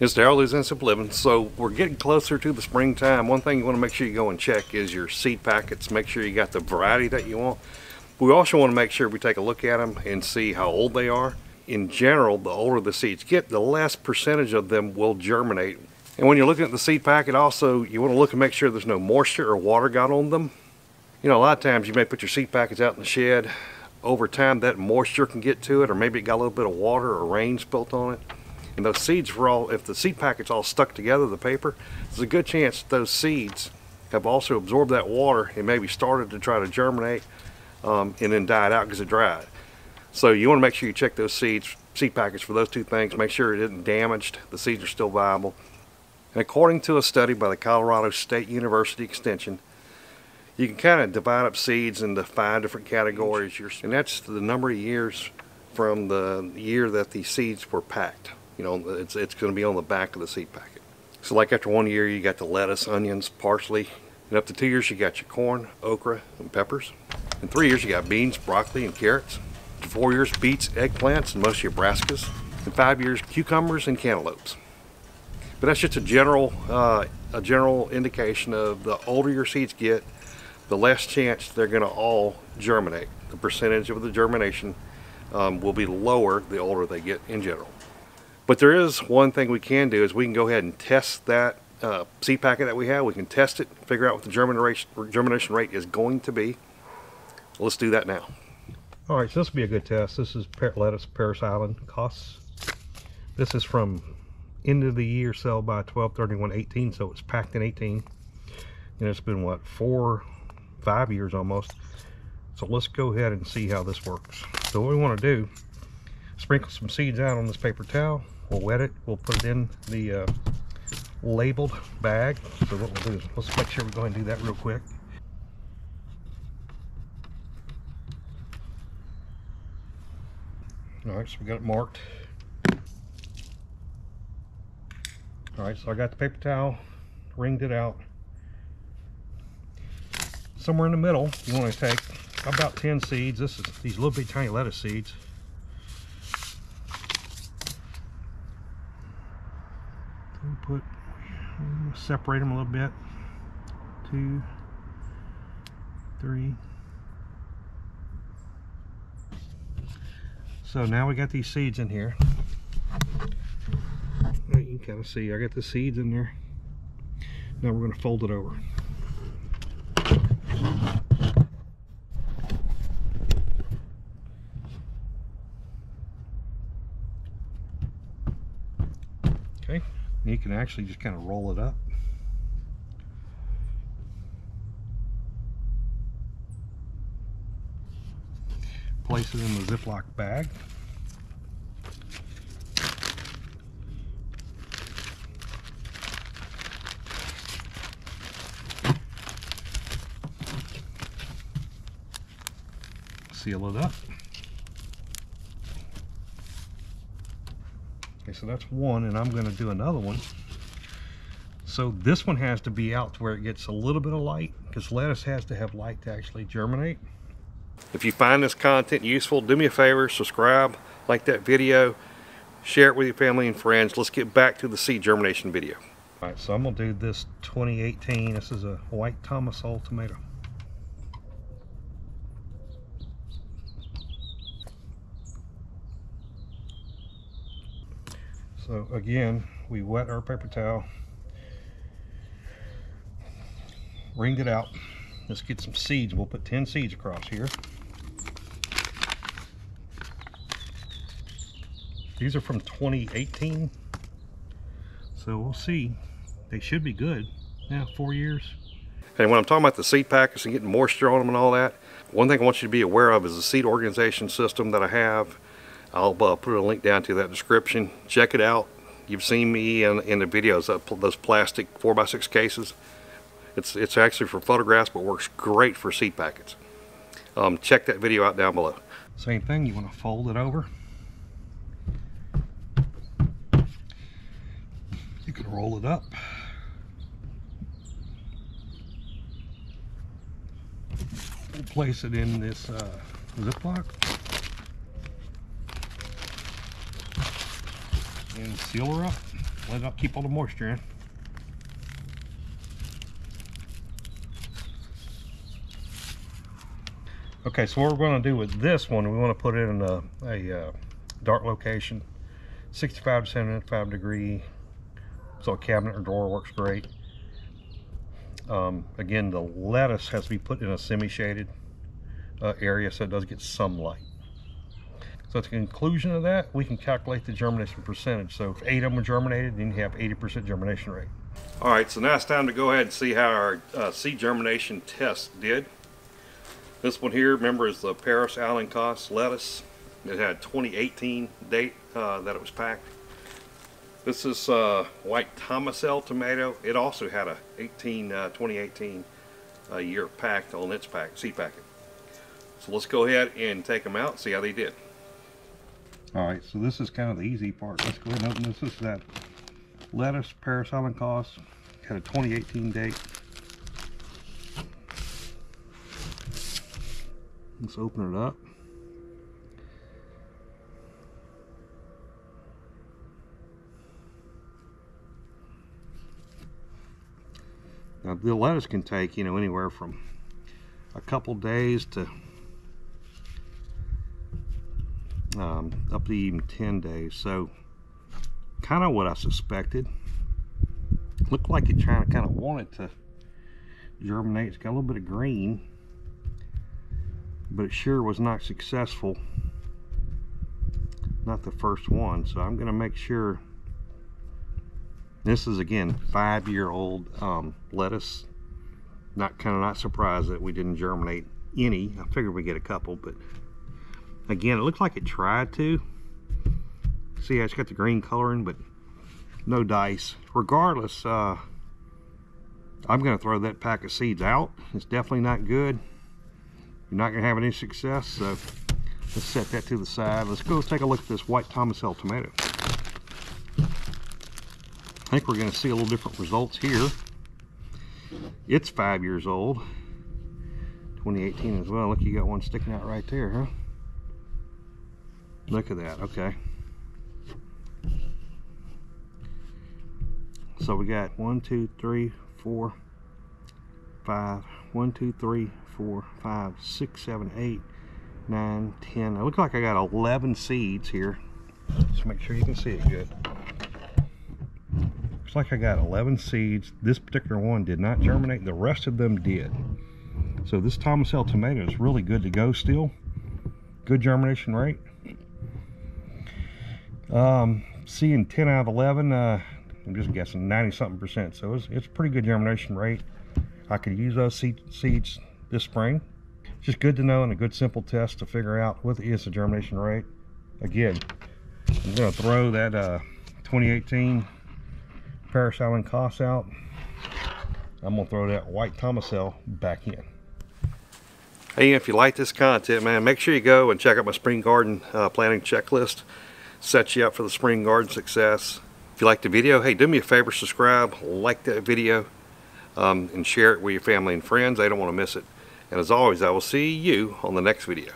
It's Daryl Lewis in Living. So we're getting closer to the springtime. One thing you want to make sure you go and check is your seed packets. Make sure you got the variety that you want. We also want to make sure we take a look at them and see how old they are. In general, the older the seeds get, the less percentage of them will germinate. And when you're looking at the seed packet also, you want to look and make sure there's no moisture or water got on them. You know, a lot of times you may put your seed packets out in the shed. Over time, that moisture can get to it, or maybe it got a little bit of water or rain spilt on it and those seeds were all, if the seed packet's all stuck together, the paper, there's a good chance those seeds have also absorbed that water and maybe started to try to germinate um, and then died out because it dried. So you want to make sure you check those seeds, seed packets for those two things. Make sure it isn't damaged. The seeds are still viable. And according to a study by the Colorado State University Extension, you can kind of divide up seeds into five different categories. And that's the number of years from the year that the seeds were packed. You know, it's, it's going to be on the back of the seed packet. So like after one year, you got the lettuce, onions, parsley. And up to two years, you got your corn, okra, and peppers. In three years, you got beans, broccoli, and carrots. In four years, beets, eggplants, and most of your brassicas. In five years, cucumbers and cantaloupes. But that's just a general, uh, a general indication of the older your seeds get, the less chance they're going to all germinate. The percentage of the germination um, will be lower the older they get in general. But there is one thing we can do is we can go ahead and test that uh, seed packet that we have. We can test it, figure out what the germination, germination rate is going to be. Let's do that now. All right, so this will be a good test. This is lettuce Parris Island Cos. This is from end of the year sell by 1231.18, so it's packed in 18. And it's been what, four, five years almost. So let's go ahead and see how this works. So what we want to do, sprinkle some seeds out on this paper towel We'll wet it. We'll put it in the uh, labeled bag. So what we'll do is let's make sure we go ahead and do that real quick. All right, so we got it marked. All right, so I got the paper towel, wringed it out. Somewhere in the middle, you want to take about 10 seeds. This is these little bit tiny lettuce seeds. Put, separate them a little bit. Two, three. So now we got these seeds in here. You can kind of see, I got the seeds in there. Now we're going to fold it over. Okay you can actually just kind of roll it up. Place it in the Ziploc bag. Seal it up. So that's one, and I'm going to do another one. So this one has to be out to where it gets a little bit of light, because lettuce has to have light to actually germinate. If you find this content useful, do me a favor, subscribe, like that video, share it with your family and friends. Let's get back to the seed germination video. All right, so I'm to do this 2018. This is a white Thomas Tomesol tomato. So again, we wet our paper towel, wringed it out. Let's get some seeds. We'll put 10 seeds across here. These are from 2018. So we'll see. They should be good. Yeah, four years. And when I'm talking about the seed packets and getting moisture on them and all that, one thing I want you to be aware of is the seed organization system that I have I'll uh, put a link down to that description. Check it out. You've seen me in, in the videos, those plastic 4x6 cases. It's, it's actually for photographs, but works great for seed packets. Um, check that video out down below. Same thing, you want to fold it over. You can roll it up. We'll place it in this uh, Ziploc. And seal her up. let it keep all the moisture in. Okay, so what we're going to do with this one, we want to put it in a, a uh, dark location, 65 to 75 degree, so a cabinet or drawer works great. Um, again, the lettuce has to be put in a semi-shaded uh, area so it does get some light. So at the conclusion of that, we can calculate the germination percentage. So if eight of them are germinated, then you have 80% germination rate. All right, so now it's time to go ahead and see how our uh, seed germination test did. This one here, remember, is the Parris Island Cos lettuce. It had 2018 date uh, that it was packed. This is uh, white Tomesol tomato. It also had a 18, uh, 2018 uh, year packed on its pack, seed packet. So let's go ahead and take them out and see how they did. All right, so this is kind of the easy part. Let's go ahead and open this. This is that lettuce Parris Island Cos. Had a 2018 date. Let's open it up. Now the lettuce can take, you know, anywhere from a couple days to um, up to even 10 days. So kind of what I suspected. Looked like it trying to kind of wanted to germinate. It's got a little bit of green, but it sure was not successful. Not the first one. So I'm going to make sure this is again five year old um, lettuce. Not kind of not surprised that we didn't germinate any. I figured we get a couple, but again, it looks like it tried to. See how it's got the green coloring, but no dice. Regardless, uh, I'm going to throw that pack of seeds out. It's definitely not good. You're not going to have any success, so let's set that to the side. Let's go take a look at this white Tomesol tomato. I think we're going to see a little different results here. It's five years old. 2018 as well. Look, you got one sticking out right there, huh? Look at that, okay. So we got one, two, three, four, five, one, two, three, four, five, six, seven, eight, nine, ten. It looks like I got 11 seeds here. Just make sure you can see it good. Looks like I got 11 seeds. This particular one did not germinate. The rest of them did. So this Tomesol tomato is really good to go still. Good germination rate. Um, seeing 10 out of 11, uh, I'm just guessing 90 something percent. So it's, it's pretty good germination rate. I could use those seed, seeds this spring. It's just good to know and a good simple test to figure out what is the germination rate. Again, I'm to throw that uh, 2018 Parris Island Cos out. I'm to throw that white Tomesol back in. Hey, if you like this content, man, make sure you go and check out my spring garden uh, planning checklist. Set you up for the spring garden success. If you like the video, hey, do me a favor, subscribe, like that video, um, and share it with your family and friends. They don't want to miss it. And as always, I will see you on the next video.